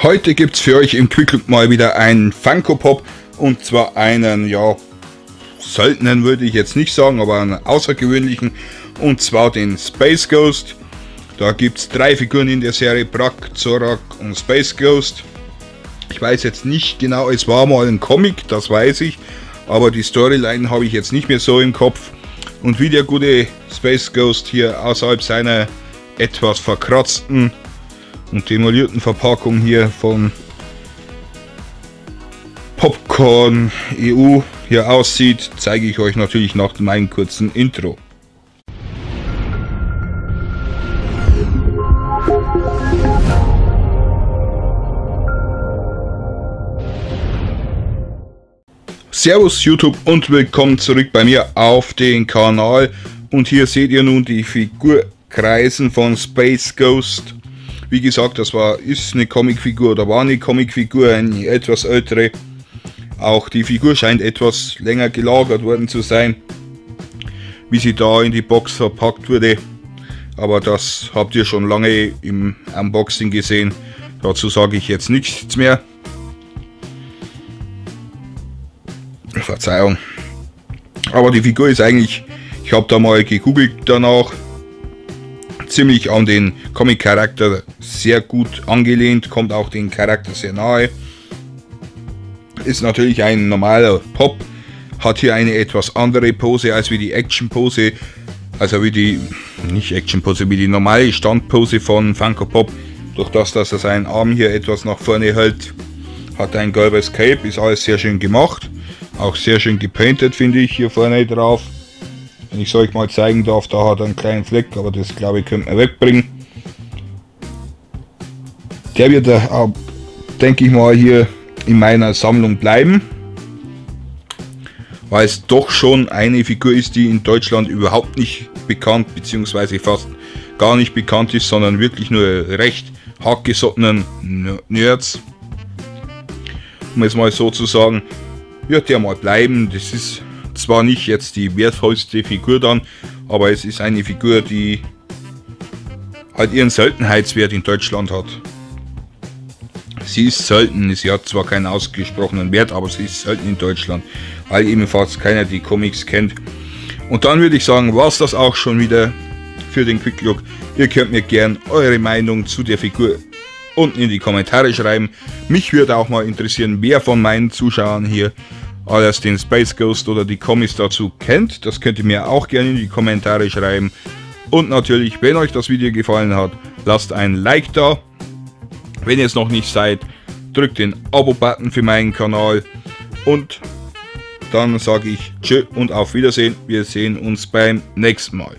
Heute gibt es für euch im Quick Look mal wieder einen Funko Pop und zwar einen, ja, seltenen würde ich jetzt nicht sagen, aber einen außergewöhnlichen und zwar den Space Ghost. Da gibt es drei Figuren in der Serie, Brack, Zorak und Space Ghost. Ich weiß jetzt nicht genau, es war mal ein Comic, das weiß ich, aber die Storyline habe ich jetzt nicht mehr so im Kopf. Und wie der gute Space Ghost hier außerhalb seiner etwas verkratzten und demolierten Verpackung hier von Popcorn EU hier aussieht, zeige ich euch natürlich nach meinem kurzen Intro. Servus YouTube und willkommen zurück bei mir auf den Kanal und hier seht ihr nun die Figurkreisen von Space Ghost wie gesagt, das war, ist eine Comicfigur oder war eine Comicfigur, eine etwas ältere. Auch die Figur scheint etwas länger gelagert worden zu sein, wie sie da in die Box verpackt wurde. Aber das habt ihr schon lange im Unboxing gesehen. Dazu sage ich jetzt nichts mehr. Verzeihung. Aber die Figur ist eigentlich, ich habe da mal gegoogelt danach, ziemlich an den Comic-Charakter sehr gut angelehnt, kommt auch den Charakter sehr nahe. Ist natürlich ein normaler Pop, hat hier eine etwas andere Pose als wie die Action-Pose, also wie die, nicht Action-Pose, wie die normale Standpose von Funko Pop. Durch das, dass er seinen Arm hier etwas nach vorne hält, hat ein gelbes Cape, ist alles sehr schön gemacht. Auch sehr schön gepainted, finde ich, hier vorne drauf. Wenn ich es euch mal zeigen darf, da hat er einen kleinen Fleck, aber das glaube ich könnte man wegbringen. Der wird, äh, denke ich mal, hier in meiner Sammlung bleiben. Weil es doch schon eine Figur ist, die in Deutschland überhaupt nicht bekannt, beziehungsweise fast gar nicht bekannt ist, sondern wirklich nur recht hartgesottenen Nerds. Um es mal so zu sagen, wird der mal bleiben. Das ist zwar nicht jetzt die wertvollste Figur dann, aber es ist eine Figur, die halt ihren Seltenheitswert in Deutschland hat. Sie ist selten, sie hat zwar keinen ausgesprochenen Wert, aber sie ist selten in Deutschland, weil ebenfalls keiner die Comics kennt. Und dann würde ich sagen, war es das auch schon wieder für den Quick Look. Ihr könnt mir gern eure Meinung zu der Figur unten in die Kommentare schreiben. Mich würde auch mal interessieren, wer von meinen Zuschauern hier alles den Space Ghost oder die Comics dazu kennt. Das könnt ihr mir auch gerne in die Kommentare schreiben. Und natürlich, wenn euch das Video gefallen hat, lasst ein Like da. Wenn ihr es noch nicht seid, drückt den Abo-Button für meinen Kanal. Und dann sage ich Tschö und auf Wiedersehen. Wir sehen uns beim nächsten Mal.